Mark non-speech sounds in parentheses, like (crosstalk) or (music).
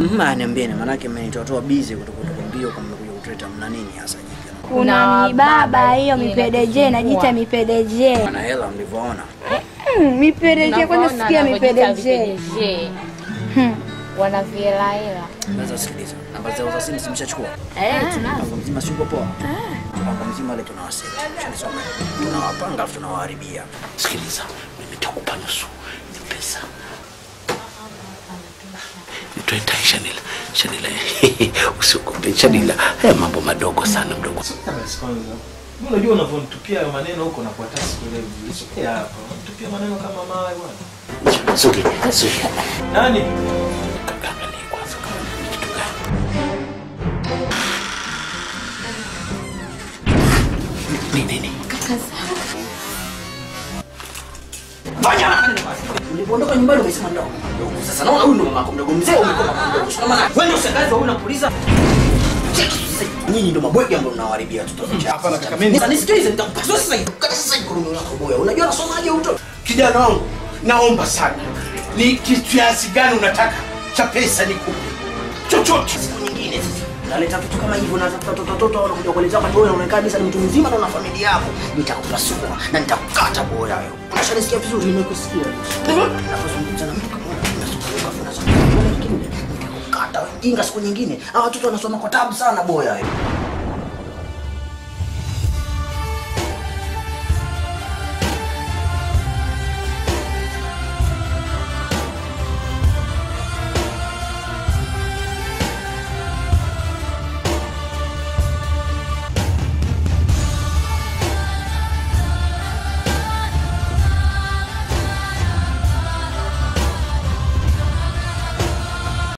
Mma niambieni, maanake mmenitoatoa busy kutoka kwa mbio kama mmekuja kutuleta mna nini hasa jipya? Kuna mibaba hiyo mipedeje, na najiita mipedeje. Ana hela mlivyoona. Mipedeje, kwanza sikia mipedeje. Hmm. Wana viela hela. Sasa sikiliza, namba zao za simu simshachukua. Eh, tunazo. Mpango mzima sio poa? Mpango mzima ile tunawasema. Tunawapanga afu tunawaharibia. Sikiliza, mimi nitakupa nusu ni pesa. Nitwenda Shanila, Shanila, (laughs) usiogope Shanila, haya mambo madogo sana mdogo. Unajua unavyonitupia hayo maneno huko na kuata sikuelewi. Sogea hapa. Unatupia maneno kama mawe bwana. Suki, suki. Nani? Kaangalie kwanza kama ni kitu gani. Nini nini? Fanya! Ulipoondoka nyumbani umesema ndo. Sasa naona huyu ndo mama yako mdogo mzee umekuwa mama mdogo. Sio maana wewe ndio shangazi wa huyu. Nyinyi ndo mabwege ambao mnawaharibia watoto wa hapa nataka mimi. Sasa nisikilize nitakupasua sasa hivi. Kata sasa hivi kurungu lako boya. Unajua nasomaje mtoto? Kijana wangu, naomba sana. Ni kiasi gani unataka cha pesa nikupe? Chochote. Siku nyingine Naleta vitu kama hivyo na watoto watoto wanakuja kueleza wakati wewe unaonekana kabisa ni mtu mzima na una familia yako. Nitakupasua na nitakukata boya wewe. Unashanisikia vizuri nimekusikia. Napozungumza na mtu kama unasukuma unasukuma. Nitakukata wewe. Jinga siku nyingine. hao watoto wanasoma kwa tabu sana boya wewe.